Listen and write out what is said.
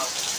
哎